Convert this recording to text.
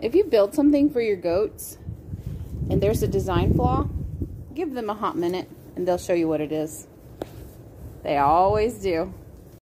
If you build something for your goats and there's a design flaw, give them a hot minute and they'll show you what it is. They always do.